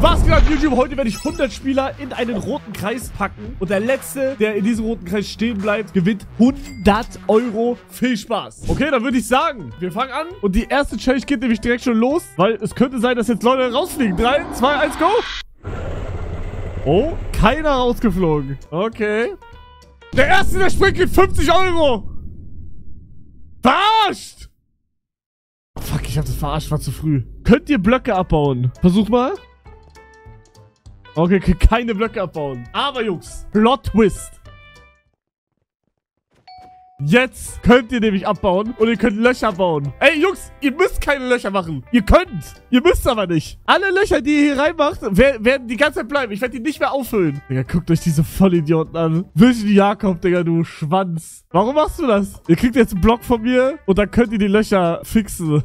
Was geht ab, YouTube? Heute werde ich 100 Spieler in einen roten Kreis packen. Und der Letzte, der in diesem roten Kreis stehen bleibt, gewinnt 100 Euro. Viel Spaß. Okay, dann würde ich sagen, wir fangen an. Und die erste Challenge geht nämlich direkt schon los. Weil es könnte sein, dass jetzt Leute rausfliegen. 3, 2, 1, go! Oh, keiner rausgeflogen. Okay. Der Erste, der springt, kriegt 50 Euro. Verarscht! Fuck, ich hab das verarscht, war zu früh. Könnt ihr Blöcke abbauen? Versuch mal. Okay, keine Blöcke abbauen. Aber Jungs, Plot Twist. Jetzt könnt ihr nämlich abbauen und ihr könnt Löcher bauen. Ey, Jungs, ihr müsst keine Löcher machen. Ihr könnt. Ihr müsst aber nicht. Alle Löcher, die ihr hier reinmacht, werden die ganze Zeit bleiben. Ich werde die nicht mehr auffüllen. Digga, guckt euch diese Vollidioten an. Vision Jakob, Digga, du Schwanz. Warum machst du das? Ihr kriegt jetzt einen Block von mir und dann könnt ihr die Löcher fixen.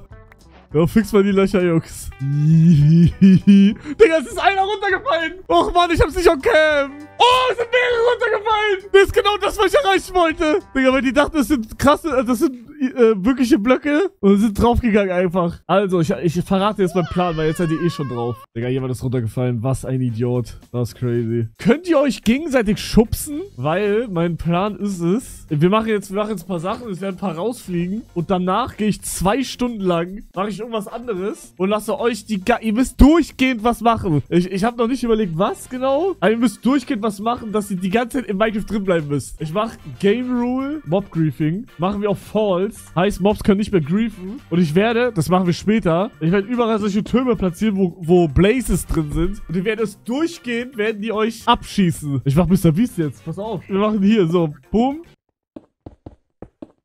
Ja, fix mal die Löcher, Jungs. Digga, es ist einer runtergefallen. Och, Mann, ich hab's nicht on cam. Oh, es sind mehrere runtergefallen. Das ist genau das, was ich erreichen wollte. Digga, weil die dachten, das sind krasse, äh, das sind äh, wirkliche Blöcke und sind draufgegangen einfach. Also, ich, ich verrate jetzt meinen Plan, weil jetzt seid ihr eh schon drauf. Digga, jemand ist runtergefallen. Was ein Idiot. Das ist crazy. Könnt ihr euch gegenseitig schubsen? Weil mein Plan ist es, wir machen jetzt, wir machen jetzt ein paar Sachen, es werden ein paar rausfliegen und danach gehe ich zwei Stunden lang, mache ich irgendwas anderes und lasse euch die, ihr müsst durchgehend was machen. Ich, ich habe noch nicht überlegt, was genau, aber ihr müsst durchgehend was machen, dass ihr die ganze Zeit in Minecraft drin bleiben müsst. Ich mache Game Rule, Mob Griefing, machen wir auf Falls Holz. Heißt, Mobs können nicht mehr griefen. Und ich werde, das machen wir später, ich werde überall solche Türme platzieren, wo, wo Blazes drin sind. Und die werden es durchgehend, werden die euch abschießen. Ich mach Mr. Beast jetzt. Pass auf. Wir machen hier so. Boom.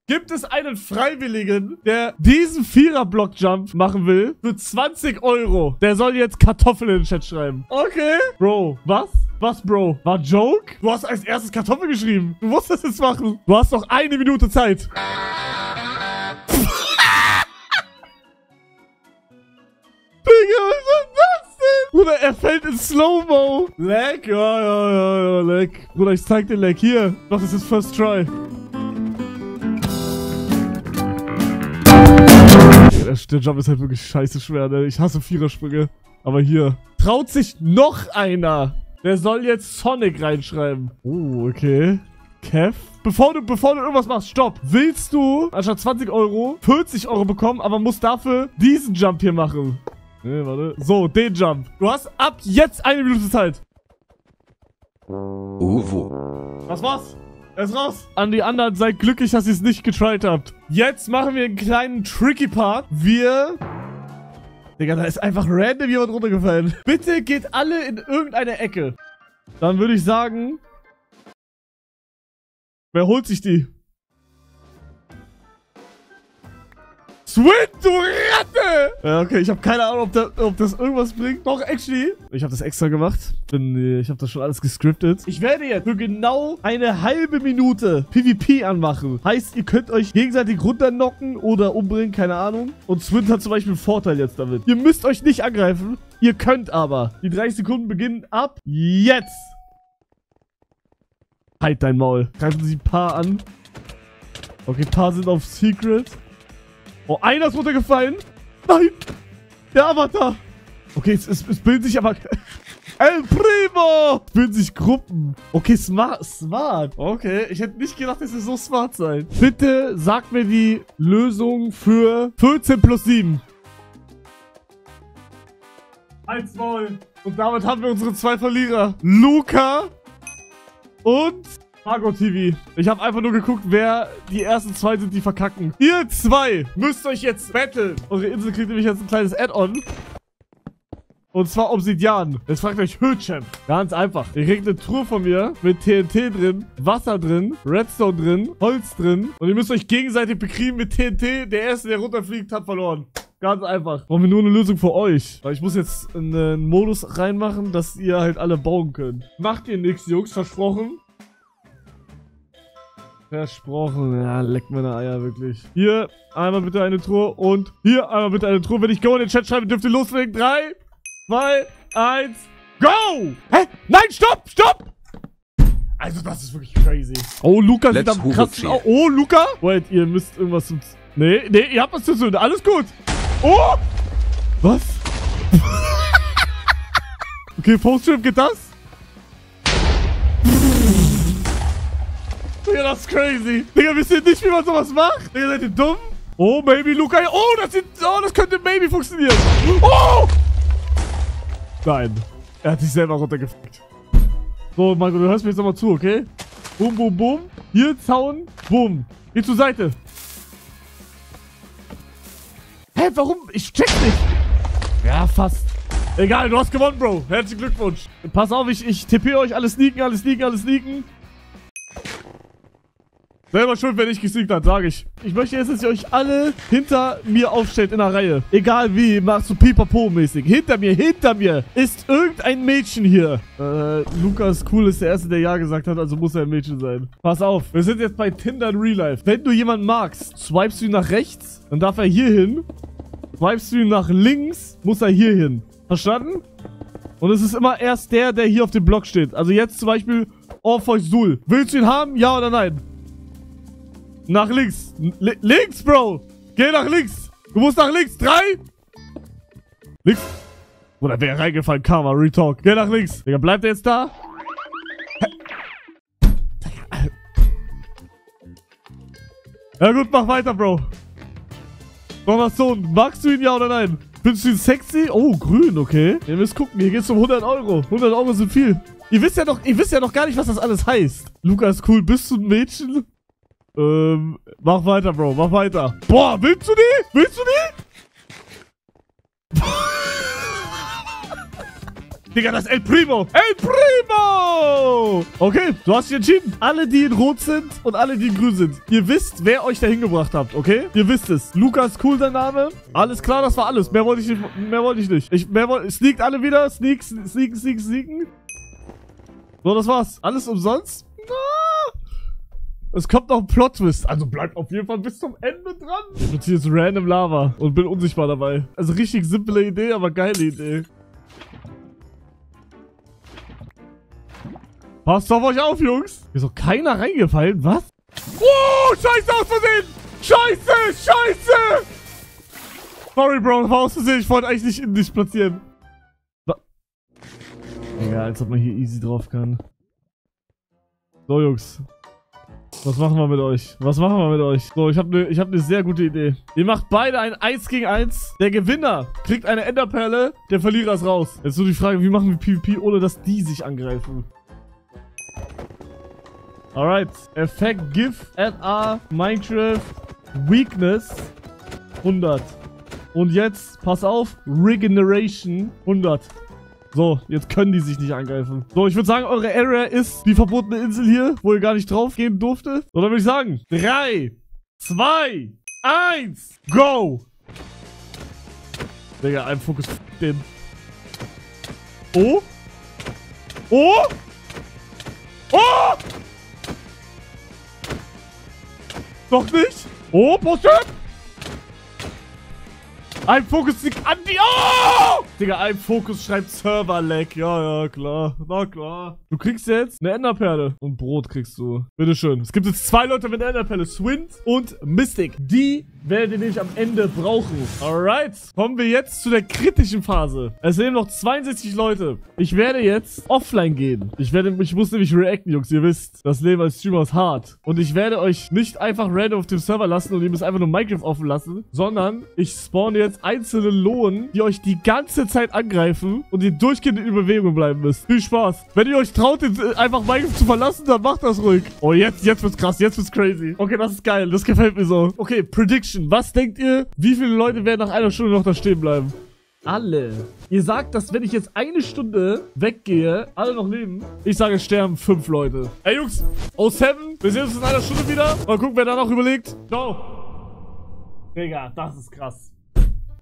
Gibt es einen Freiwilligen, der diesen Vierer-Block-Jump machen will, für 20 Euro? Der soll jetzt Kartoffeln in den Chat schreiben. Okay. Bro, was? Was, Bro? War Joke? Du hast als erstes Kartoffel geschrieben. Du musst das jetzt machen. Du hast noch eine Minute Zeit. Digga, was ist das denn? Bruder, er fällt in Slow-Mo. Lag? Ja, ja, ja, ja, Lag. Bruder, ich zeig dir Lag. Hier. Doch, das ist First Try. Der Jump ist halt wirklich scheiße schwer, ne? Ich hasse Vierersprünge. Aber hier. Traut sich noch einer. Der soll jetzt Sonic reinschreiben. Oh, okay. Kev? Bevor du, bevor du irgendwas machst, stopp. Willst du anstatt 20 Euro 40 Euro bekommen, aber musst dafür diesen Jump hier machen? Nee, warte. So, den Jump. Du hast ab jetzt eine Minute Zeit. Uwo. Was war's? Er ist raus. An die anderen, seid glücklich, dass ihr es nicht getried habt. Jetzt machen wir einen kleinen tricky Part. Wir... Digga, da ist einfach random jemand runtergefallen. Bitte geht alle in irgendeine Ecke. Dann würde ich sagen... Wer holt sich die? Swin, du Ratte! Ja, okay, ich habe keine Ahnung, ob, da, ob, das irgendwas bringt. Doch, actually. Ich habe das extra gemacht. Bin, ich habe das schon alles gescriptet. Ich werde jetzt für genau eine halbe Minute PvP anmachen. Heißt, ihr könnt euch gegenseitig runternocken oder umbringen, keine Ahnung. Und Swin hat zum Beispiel einen Vorteil jetzt damit. Ihr müsst euch nicht angreifen. Ihr könnt aber. Die 30 Sekunden beginnen ab jetzt. Halt dein Maul. Greifen Sie ein paar an. Okay, ein paar sind auf Secret. Oh, einer ist runtergefallen. Nein. Der Avatar. Okay, es, es, es bilden sich aber... El Primo! Bilden sich Gruppen. Okay, smart. Smart. Okay, ich hätte nicht gedacht, dass ihr so smart seid. Bitte sagt mir die Lösung für 14 plus 7. Eins, Maul. Und damit haben wir unsere zwei Verlierer. Luca und Margot TV. Ich habe einfach nur geguckt, wer die ersten zwei sind, die verkacken. Ihr zwei müsst euch jetzt battlen. Eure Insel kriegt nämlich jetzt ein kleines Add-on. Und zwar Obsidian. Jetzt fragt euch Höhlchamp. Ganz einfach. Ihr kriegt eine Truhe von mir mit TNT drin, Wasser drin, Redstone drin, Holz drin. Und ihr müsst euch gegenseitig bekriegen mit TNT. Der Erste, der runterfliegt, hat verloren. Ganz einfach. Brauchen wir nur eine Lösung für euch. Weil ich muss jetzt einen Modus reinmachen, dass ihr halt alle bauen könnt. Macht ihr nichts, Jungs. Versprochen. Versprochen. Ja, leck meine Eier, wirklich. Hier, einmal bitte eine Truhe und hier einmal bitte eine Truhe. Wenn ich Go in den Chat schreibe, dürft ihr loslegen. 3, 2, 1, Go! Hä? Nein, stopp, stopp! Also, das ist wirklich crazy. Oh, Luca sieht am krassen Oh, oh, Luca? Wait, ihr müsst irgendwas zu... Nee, nee, ihr habt was zu tun. Alles gut. Oh! Was? Okay, Post-Trip geht das? Das ist crazy. Digga, wisst ihr nicht, wie man sowas macht? Digga, seid ihr dumm? Oh, maybe Luca. Oh, das, sieht, oh, das könnte maybe funktionieren. Oh! Nein. Er hat sich selber runtergefickt. So, Marco, du hörst mir jetzt nochmal zu, okay? Boom, boom, boom. Hier, Zaun. Boom. Geh zur Seite. Hä, warum? Ich check nicht. Ja, fast. Egal, du hast gewonnen, Bro. Herzlichen Glückwunsch. Pass auf, ich, ich tippe euch. Alles sneaken, alles sneaken, alles sneaken. Selber schuld, wenn ich gesiegt hat, sage ich. Ich möchte jetzt, dass ihr euch alle hinter mir aufstellt in der Reihe. Egal wie, machst du pipapo-mäßig. Hinter mir, hinter mir ist irgendein Mädchen hier. Äh, Lukas Cool ist der Erste, der Ja gesagt hat, also muss er ein Mädchen sein. Pass auf, wir sind jetzt bei Tinder in Real Life. Wenn du jemanden magst, swipest du ihn nach rechts, dann darf er hier hin. Swipest du ihn nach links, muss er hier hin. Verstanden? Und es ist immer erst der, der hier auf dem Block steht. Also jetzt zum Beispiel Orpheus Sul. Willst du ihn haben? Ja oder nein? Nach links. L links, Bro. Geh nach links. Du musst nach links. Drei. Links. Oder wäre reingefallen. Karma, Retalk. Geh nach links. Digga, bleibt er jetzt da? Ja gut, mach weiter, Bro. Donnerson, magst du ihn ja oder nein? Findest du ihn sexy? Oh, grün, okay. Ihr müsst gucken, hier geht's um 100 Euro. 100 Euro sind viel. Ihr wisst ja doch, ihr wisst ja noch gar nicht, was das alles heißt. Lukas, cool, bist du ein Mädchen? Ähm, mach weiter, Bro, mach weiter. Boah, willst du die? Willst du die? Digga, das ist El Primo. El Primo! Okay, du hast dich entschieden. Alle, die in Rot sind und alle, die in Grün sind. Ihr wisst, wer euch da hingebracht habt, okay? Ihr wisst es. Lukas, cool sein Name. Alles klar, das war alles. Mehr wollte ich nicht. Mehr wollte ich nicht. Ich, mehr wollte, sneakt alle wieder. Sneak, sneak, sneak, sneaken. So, das war's. Alles umsonst? Na. Es kommt noch ein Plot-Twist. Also bleibt auf jeden Fall bis zum Ende dran. Ich bin jetzt random Lava und bin unsichtbar dabei. Also richtig simple Idee, aber geile Idee. Passt auf euch auf, Jungs. Hier ist doch keiner reingefallen. Was? Oh, scheiße, aus Versehen. Scheiße, scheiße. Sorry, Bro, war aus Versehen. Ich wollte eigentlich nicht in dich platzieren. Ja, als ob man hier easy drauf kann. So, Jungs. Was machen wir mit euch? Was machen wir mit euch? So, ich habe eine hab ne sehr gute Idee. Ihr macht beide ein 1 gegen 1. Der Gewinner kriegt eine Enderperle, der Verlierer ist raus. Jetzt nur die Frage, wie machen wir PvP, ohne dass die sich angreifen? Alright. Effekt GIF NA Minecraft Weakness 100. Und jetzt, pass auf, Regeneration 100. So, jetzt können die sich nicht angreifen. So, ich würde sagen, eure Area ist die verbotene Insel hier, wo ihr gar nicht drauf gehen durfte. So, dann würde ich sagen, 3, 2, 1, go! Digga, ein Fokus den. Oh? Oh? Oh! Doch nicht? Oh, Post-Up! Ein Fokus liegt an die... Oh! Digga, ein Fokus schreibt Server-Lag. Ja, ja, klar. Na klar. Du kriegst jetzt eine Enderperle. Und Brot kriegst du. Bitteschön. Es gibt jetzt zwei Leute mit Enderperle. Swint und Mystic. Die werdet ihr nämlich am Ende brauchen. Alright. Kommen wir jetzt zu der kritischen Phase. Es leben noch 62 Leute. Ich werde jetzt offline gehen. Ich werde, ich muss nämlich reacten, Jungs. Ihr wisst, das Leben als Streamer ist hart. Und ich werde euch nicht einfach random auf dem Server lassen und ihr müsst einfach nur Minecraft offen lassen, sondern ich spawn jetzt einzelne Lohn, die euch die ganze Zeit angreifen und ihr durchgehend in Bewegung bleiben müsst. Viel Spaß. Wenn ihr euch traut, einfach Minecraft zu verlassen, dann macht das ruhig. Oh, jetzt, jetzt wird's krass. Jetzt wird's crazy. Okay, das ist geil. Das gefällt mir so. Okay, Prediction. Was denkt ihr? Wie viele Leute werden nach einer Stunde noch da stehen bleiben? Alle. Ihr sagt, dass wenn ich jetzt eine Stunde weggehe, alle noch leben. Ich sage, es sterben fünf Leute. Ey, Jungs. Oh, Seven. Wir sehen uns in einer Stunde wieder. Mal gucken, wer da noch überlegt. Ciao. Digga, das ist krass.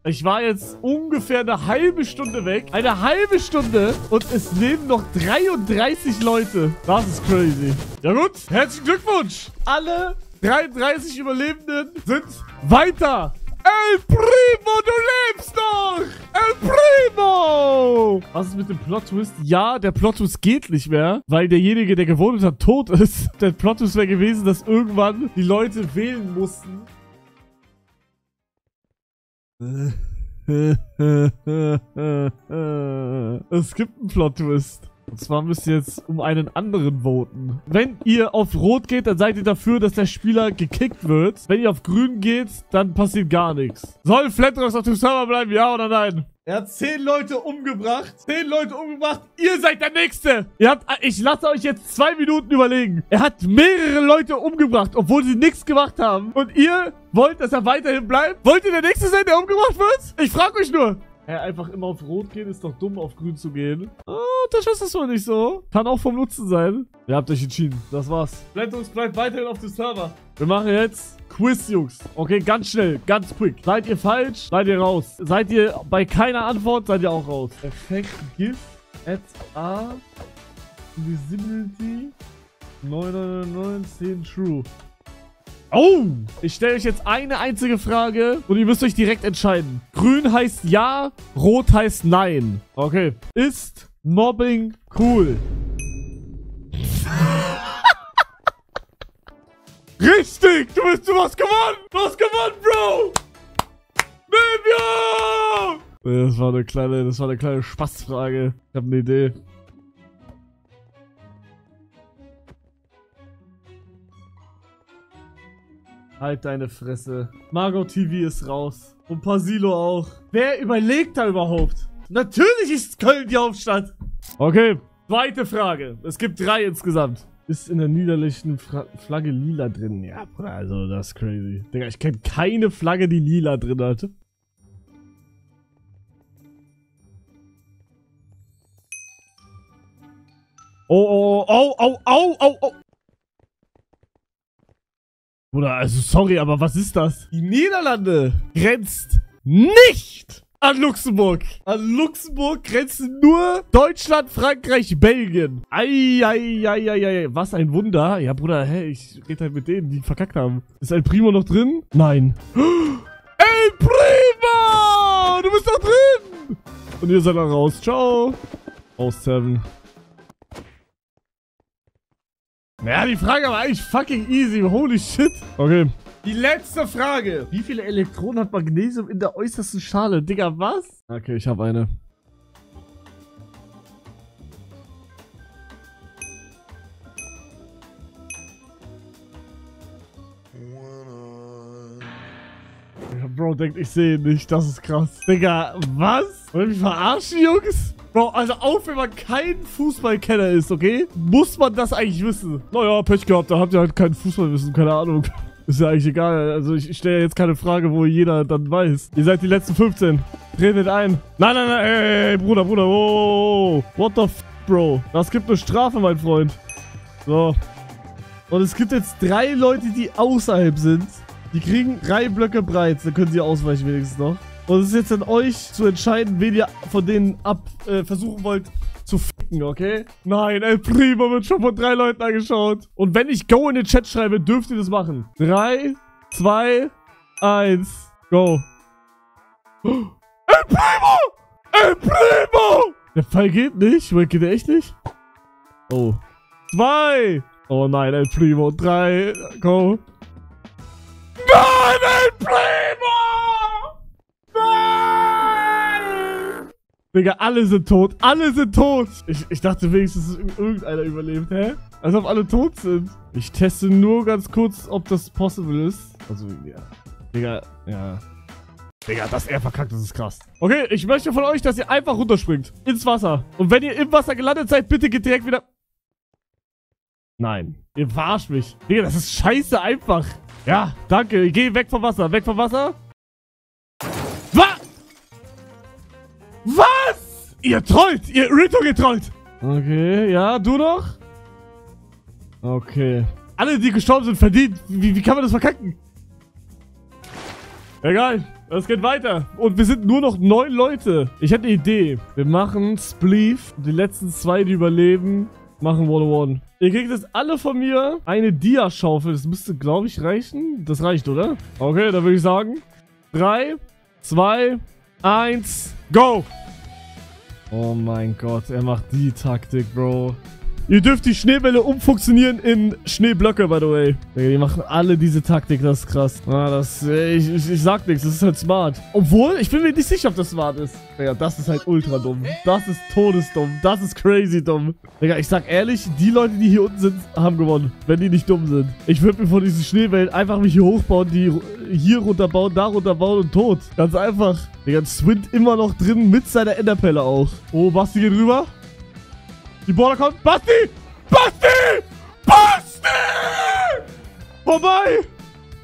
Ich war jetzt ungefähr eine halbe Stunde weg. Eine halbe Stunde und es leben noch 33 Leute. Das ist crazy. Ja gut, herzlichen Glückwunsch. Alle 33 Überlebenden sind weiter. El Primo, du lebst noch! El Primo! Was ist mit dem Plot-Twist? Ja, der Plot-Twist geht nicht mehr, weil derjenige, der gewohnt hat, tot ist. Der Plot-Twist wäre gewesen, dass irgendwann die Leute wählen mussten. Es gibt einen Plot-Twist. Und zwar müsst ihr jetzt um einen anderen voten. Wenn ihr auf Rot geht, dann seid ihr dafür, dass der Spieler gekickt wird. Wenn ihr auf Grün geht, dann passiert gar nichts. Soll Flatrox auf dem Server bleiben, ja oder nein? Er hat zehn Leute umgebracht. Zehn Leute umgebracht. Ihr seid der Nächste. Ihr habt, ich lasse euch jetzt zwei Minuten überlegen. Er hat mehrere Leute umgebracht, obwohl sie nichts gemacht haben. Und ihr wollt, dass er weiterhin bleibt? Wollt ihr der Nächste sein, der umgebracht wird? Ich frage euch nur. Ja, einfach immer auf Rot gehen, ist doch dumm, auf Grün zu gehen. Oh, das ist das wohl nicht so. Kann auch vom Nutzen sein. Ihr habt euch entschieden. Das war's. Blendungs bleibt weiterhin auf dem Server. Wir machen jetzt Quiz, Jungs. Okay, ganz schnell, ganz quick. Seid ihr falsch, seid ihr raus. Seid ihr bei keiner Antwort, seid ihr auch raus. Effekt GIF at A Visibility 999 True. Oh! Ich stelle euch jetzt eine einzige Frage und ihr müsst euch direkt entscheiden. Grün heißt ja, rot heißt nein. Okay. Ist Mobbing cool? Richtig! Du, bist, du hast gewonnen! Du hast gewonnen, Bro! Nebia! Das war eine kleine, das war eine kleine Spaßfrage. Ich habe eine Idee. Halt deine Fresse. Margot TV ist raus. Und Pasilo auch. Wer überlegt da überhaupt? Natürlich ist Köln die Hauptstadt. Okay, zweite Frage. Es gibt drei insgesamt. Ist in der niederländischen Fra Flagge lila drin? Ja, Bruder, also das ist crazy. Digga, ich kenne keine Flagge, die lila drin hat. Oh, oh, oh, oh, oh, oh, oh. Bruder, also sorry, aber was ist das? Die Niederlande grenzt nicht an Luxemburg. An Luxemburg grenzen nur Deutschland, Frankreich, Belgien. Eieieiei. Was ein Wunder. Ja, Bruder, hä, ich rede halt mit denen, die verkackt haben. Ist ein Primo noch drin? Nein. El Primo! Du bist doch drin! Und ihr seid dann raus. Ciao. Aus Seven. Ja, die Frage war eigentlich fucking easy. Holy shit. Okay. Die letzte Frage. Wie viele Elektronen hat Magnesium in der äußersten Schale? Digga, was? Okay, ich habe eine. Bro denkt, ich sehe ihn nicht. Das ist krass. Digga, was? Wollt ihr mich verarschen, Jungs? Bro, also auch wenn man kein Fußballkenner ist, okay? Muss man das eigentlich wissen. Naja, Pech gehabt, da habt ihr halt kein Fußballwissen, keine Ahnung. Ist ja eigentlich egal. Also ich, stelle jetzt keine Frage, wo jeder dann weiß. Ihr seid die letzten 15. Tretet ein. Nein, nein, nein, ey Bruder, Bruder. Oh, what the f, Bro? Das gibt eine Strafe, mein Freund. So. Und es gibt jetzt drei Leute, die außerhalb sind. Die kriegen drei Blöcke breit. Dann können sie ausweichen wenigstens noch. Und es ist jetzt an euch zu entscheiden, wen ihr von denen ab äh, versuchen wollt zu ficken, okay? Nein, El Primo wird schon von drei Leuten angeschaut. Und wenn ich Go in den Chat schreibe, dürft ihr das machen. Drei, zwei, eins, go. El Primo! El Primo! Der Fall geht nicht. Wait, geht der echt nicht? Oh. Zwei. Oh nein, El Primo. Drei, go. Digga, alle sind tot. Alle sind tot. Ich, ich dachte wenigstens, dass irgendeiner überlebt. Hä? Als ob alle tot sind. Ich teste nur ganz kurz, ob das possible ist. Also, ja. Digga, ja. Digga, dass er verkackt, das ist krass. Okay, ich möchte von euch, dass ihr einfach runterspringt. Ins Wasser. Und wenn ihr im Wasser gelandet seid, bitte geht direkt wieder... Nein. Ihr verarscht mich. Digga, das ist scheiße einfach. Ja, danke. Geh weg vom Wasser. Weg vom Wasser. Was? Ihr trollt. Ihr Rito getrollt. Okay, ja, du noch? Okay. Alle, die gestorben sind, verdient. Wie, wie kann man das verkacken? Egal. Es geht weiter. Und wir sind nur noch neun Leute. Ich hätte eine Idee. Wir machen Spleef. Die letzten zwei, die überleben, machen One-on-One. Ihr kriegt jetzt alle von mir eine Dia-Schaufel. Das müsste, glaube ich, reichen. Das reicht, oder? Okay, dann würde ich sagen. Drei, zwei, eins, go! Oh mein Gott, er macht die Taktik, Bro. Ihr dürft die Schneebälle umfunktionieren in Schneeblöcke, by the way. Digga, die machen alle diese Taktik, das ist krass. Ah, das, ich, ich, ich sag nichts, das ist halt smart. Obwohl, ich bin mir nicht sicher, ob das smart ist. Digga, das ist halt ultra dumm. Das ist todesdumm. Das ist crazy dumm. Digga, ich sag ehrlich, die Leute, die hier unten sind, haben gewonnen. Wenn die nicht dumm sind. Ich würde mir von diesen Schneewellen einfach mich hier hochbauen, die hier runterbauen, da runterbauen und tot. Ganz einfach. Digga, Swint immer noch drin mit seiner Enderpelle auch. Oh, Basti geht rüber. Die Border kommt. Basti! Basti! Basti! Vorbei!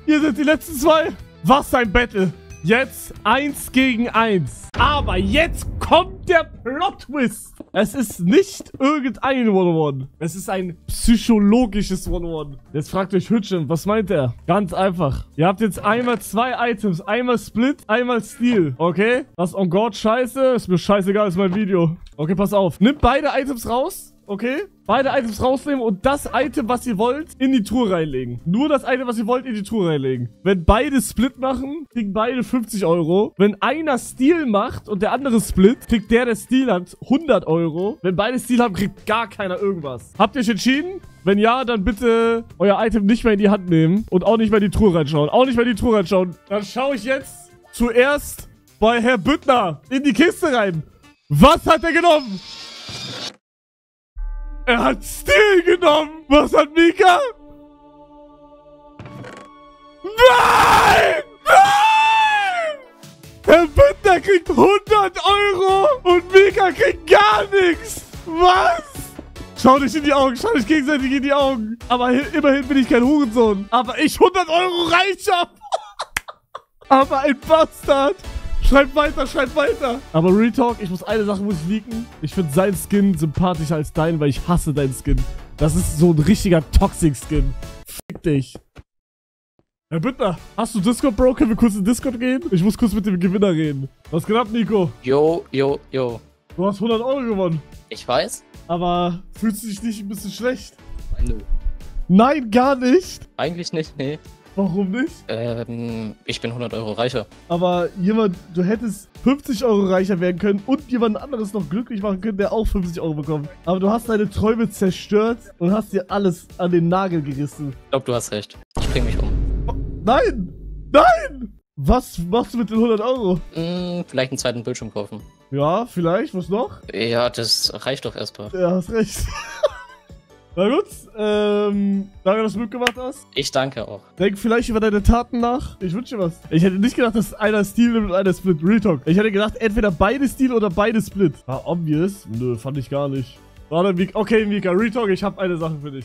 Hier sind die letzten zwei. Was ein Battle. Jetzt eins gegen eins. Aber jetzt kommt der Plot-Twist. Es ist nicht irgendein One-One. Es ist ein psychologisches One-One. Jetzt fragt euch Hütchen, was meint er? Ganz einfach. Ihr habt jetzt einmal zwei Items. Einmal Split, einmal Steel. Okay? Das On God scheiße. Ist mir scheißegal, ist mein Video. Okay, pass auf. Nimmt beide Items raus. Okay? Beide Items rausnehmen und das Item, was ihr wollt, in die Truhe reinlegen. Nur das Item, was ihr wollt, in die Truhe reinlegen. Wenn beide Split machen, kriegen beide 50 Euro. Wenn einer Steal macht und der andere Split, kriegt der, der Steal hat, 100 Euro. Wenn beide Steal haben, kriegt gar keiner irgendwas. Habt ihr euch entschieden? Wenn ja, dann bitte euer Item nicht mehr in die Hand nehmen und auch nicht mehr in die Truhe reinschauen. Auch nicht mehr in die Truhe reinschauen. Dann schaue ich jetzt zuerst bei Herr Büttner in die Kiste rein. Was hat er genommen? Er hat Stil genommen. Was hat Mika? Nein! Nein! Herr Büttner kriegt 100 Euro und Mika kriegt gar nichts. Was? Schau dich in die Augen, schau dich gegenseitig in die Augen. Aber immerhin bin ich kein Hurensohn. Aber ich 100 Euro reich hab. Aber ein Bastard. Schreib weiter, schreib weiter. Aber Retalk, ich muss eine Sache muss ich leaken. Ich finde sein Skin sympathischer als dein, weil ich hasse deinen Skin. Das ist so ein richtiger Toxic-Skin. Fick dich. Herr Büttner, hast du Discord, Bro? Können wir kurz in Discord gehen? Ich muss kurz mit dem Gewinner reden. Was geht ab, Nico? Jo, jo, jo. Du hast 100 Euro gewonnen. Ich weiß. Aber fühlst du dich nicht ein bisschen schlecht? Nö. Nein, gar nicht. Eigentlich nicht, nee. Warum nicht? Ähm, ich bin 100 Euro reicher. Aber jemand, du hättest 50 Euro reicher werden können und jemand anderes noch glücklich machen können, der auch 50 Euro bekommt. Aber du hast deine Träume zerstört und hast dir alles an den Nagel gerissen. Ich glaube, du hast recht. Ich bring mich um. Nein! Nein! Was machst du mit den 100 Euro? Hm, vielleicht einen zweiten Bildschirm kaufen. Ja, vielleicht. Was noch? Ja, das reicht doch erstmal. Ja, hast recht. Na gut, ähm, danke, dass du mitgemacht hast. Ich danke auch. Denk vielleicht über deine Taten nach. Ich wünsche dir was. Ich hätte nicht gedacht, dass einer Stil nimmt und einer Split. Real Talk. Ich hätte gedacht, entweder beide Stil oder beide Split. War obvious? Nö, fand ich gar nicht. Warte, Mika. Okay, Mika, Real Talk, ich habe eine Sache für dich.